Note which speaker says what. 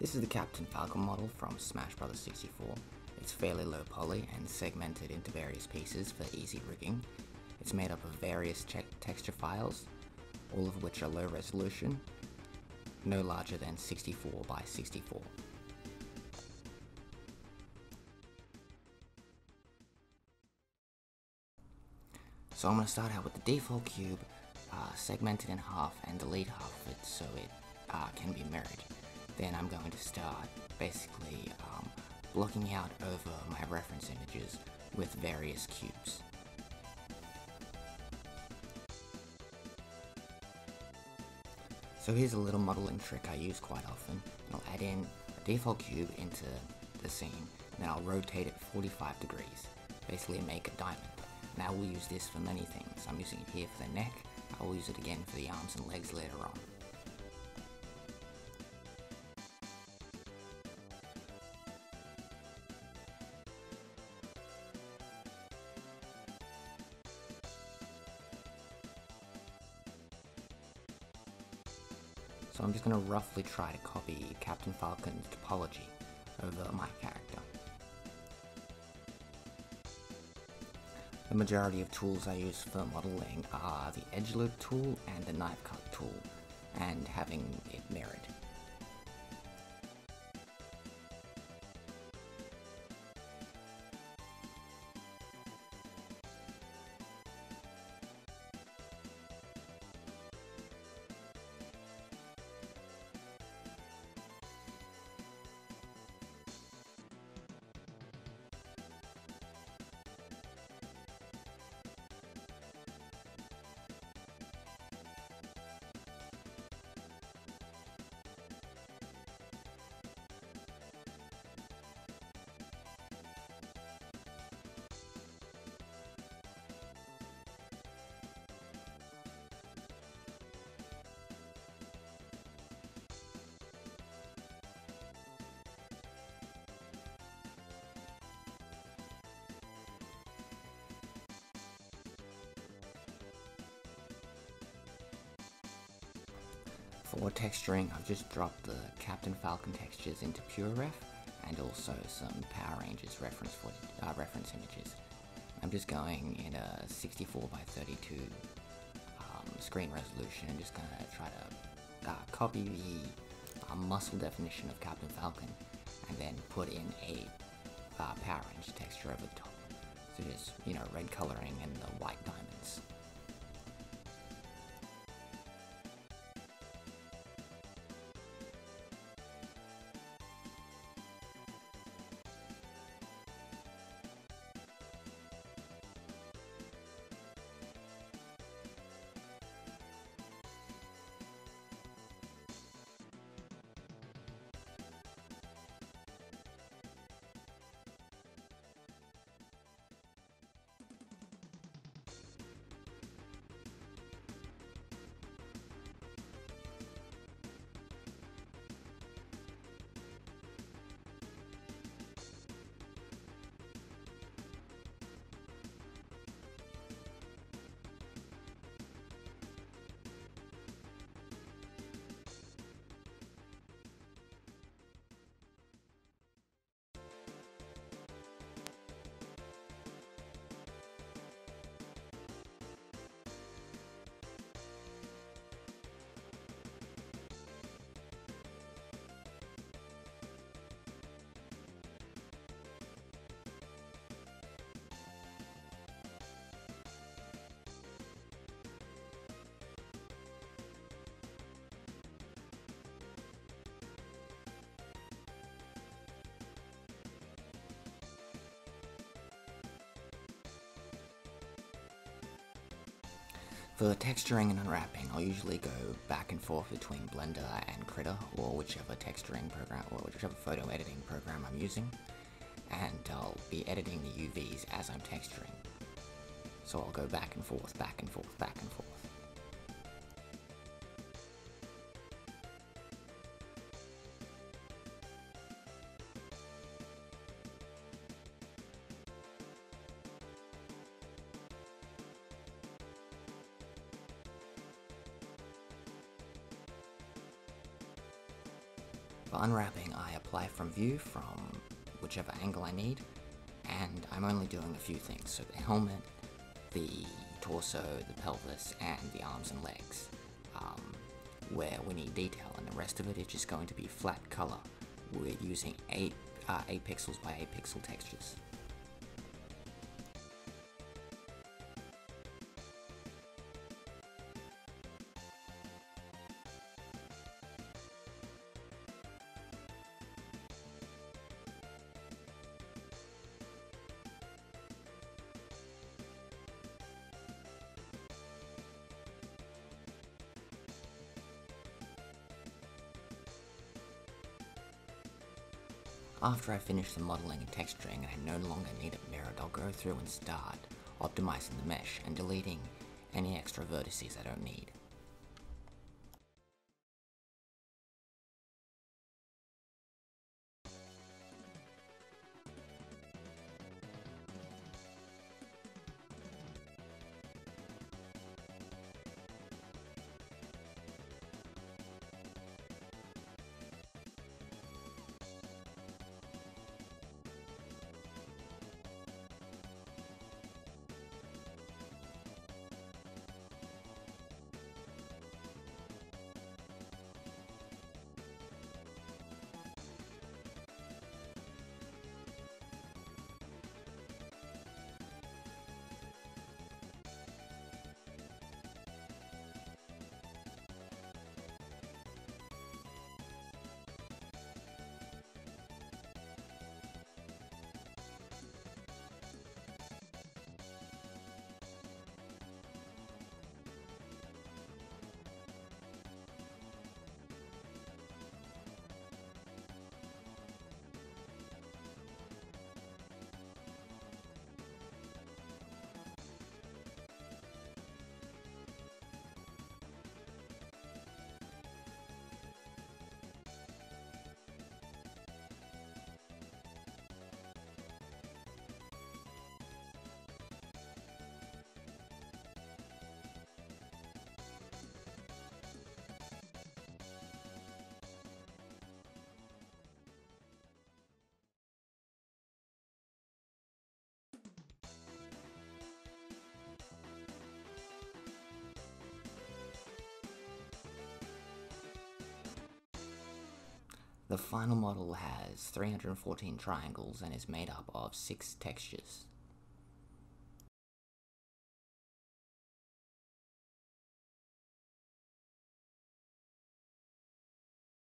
Speaker 1: This is the Captain Falcon model from Smash Bros. 64. It's fairly low poly and segmented into various pieces for easy rigging. It's made up of various texture files, all of which are low resolution, no larger than 64 by 64. So I'm going to start out with the default cube, uh, segmented in half and delete half of it so it uh, can be mirrored. Then I'm going to start basically um, blocking out over my reference images with various cubes. So here's a little modeling trick I use quite often. I'll add in a default cube into the scene, and then I'll rotate it 45 degrees, basically make a diamond. Now we'll use this for many things. I'm using it here for the neck, I will use it again for the arms and legs later on. So I'm just going to roughly try to copy Captain Falcon's topology over uh, my character. The majority of tools I use for modeling are the edge loop tool and the knife cut tool, and having it mirrored. For texturing, I've just dropped the Captain Falcon textures into PureRef and also some Power Rangers reference uh, reference images. I'm just going in a 64 by 32 um, screen resolution and just gonna try to uh, copy the uh, muscle definition of Captain Falcon and then put in a uh, Power Ranger texture over the top. So just, you know, red coloring and the white diamonds. For texturing and unwrapping, I'll usually go back and forth between Blender and Krita, or whichever texturing program, or whichever photo editing program I'm using, and I'll be editing the UVs as I'm texturing. So I'll go back and forth, back and forth, back and forth. For unwrapping, I apply from view from whichever angle I need, and I'm only doing a few things. So the helmet, the torso, the pelvis, and the arms and legs, um, where we need detail, and the rest of it is just going to be flat color. We're using 8, uh, 8 pixels by 8 pixel textures. After I finish the modeling and texturing and I no longer need it mirrored, I'll go through and start optimizing the mesh and deleting any extra vertices I don't need. The final model has 314 triangles and is made up of 6 textures.